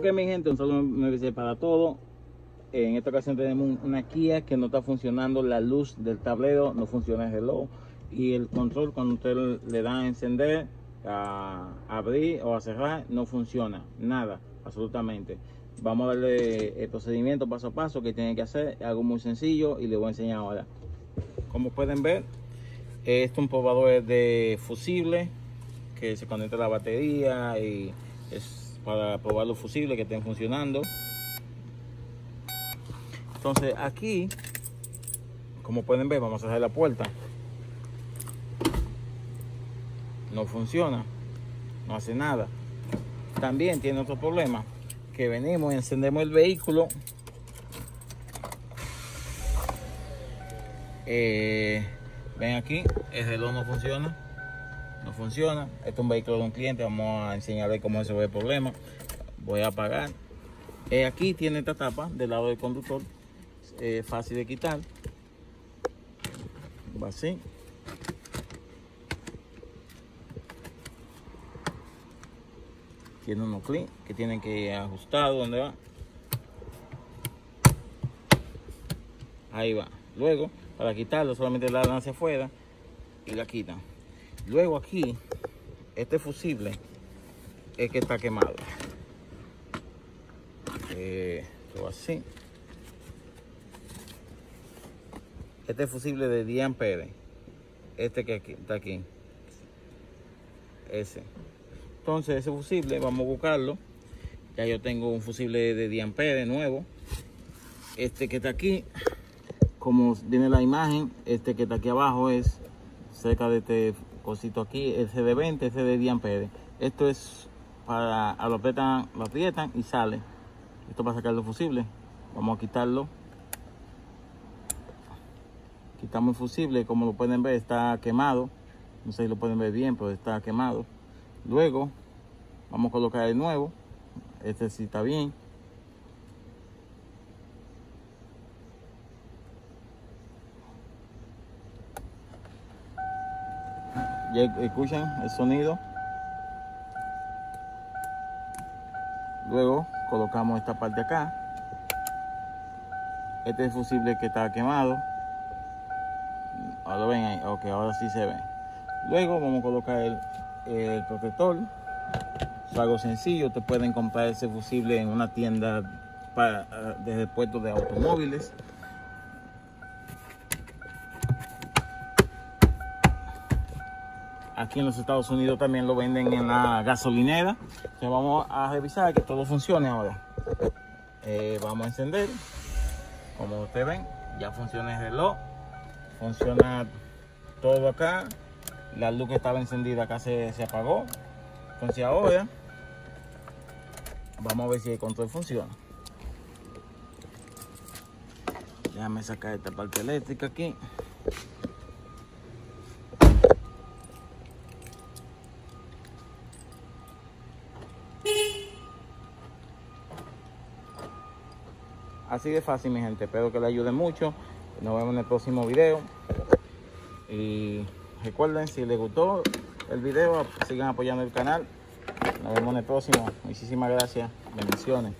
Ok, mi gente, un saludo dice para todo. En esta ocasión tenemos una Kia que no está funcionando, la luz del tablero no funciona el reloj y el control cuando usted le da a encender, a abrir o a cerrar, no funciona, nada, absolutamente. Vamos a darle el procedimiento paso a paso que tiene que hacer, algo muy sencillo y le voy a enseñar ahora. Como pueden ver, este es un probador de fusible que se conecta a la batería y es para probar los fusibles que estén funcionando. Entonces aquí, como pueden ver, vamos a cerrar la puerta. No funciona, no hace nada. También tiene otro problema, que venimos y encendemos el vehículo. Eh, ven aquí, el reloj no funciona. No funciona. Este es un vehículo de un cliente. Vamos a enseñarle cómo se ve el problema. Voy a apagar. Eh, aquí tiene esta tapa del lado del conductor. Eh, fácil de quitar. Va así. Tiene unos clics que tienen que ajustar donde va. Ahí va. Luego, para quitarlo, solamente la dan hacia afuera y la quitan. Luego aquí, este fusible es que está quemado. Eh, así. Este fusible de 10 amperes. Este que aquí, está aquí. Ese. Entonces ese fusible vamos a buscarlo. Ya yo tengo un fusible de 10 amperes nuevo. Este que está aquí, como viene la imagen, este que está aquí abajo es cerca de este cosito aquí, ese de 20, ese de 10 amperes. Esto es para, lo aprietan, lo aprietan y sale. Esto para sacar los fusibles. Vamos a quitarlo. Quitamos el fusible, como lo pueden ver está quemado. No sé si lo pueden ver bien, pero está quemado. Luego vamos a colocar el nuevo. Este sí está bien. Ya escuchan el sonido. Luego colocamos esta parte acá. Este es fusible que está quemado. Ahora ven ahí, ok, ahora sí se ve. Luego vamos a colocar el, protector. Es algo sencillo, te pueden comprar ese fusible en una tienda para, desde el puerto de automóviles. Aquí en los Estados Unidos también lo venden en la gasolinera. Entonces vamos a revisar que todo funcione ahora. Eh, vamos a encender. Como ustedes ven, ya funciona el reloj. Funciona todo acá. La luz que estaba encendida acá se, se apagó. Entonces ahora vamos a ver si el control funciona. Déjame sacar esta parte eléctrica aquí. Así de fácil, mi gente. Espero que le ayude mucho. Nos vemos en el próximo video. Y recuerden, si les gustó el video, sigan apoyando el canal. Nos vemos en el próximo. Muchísimas gracias. Bendiciones.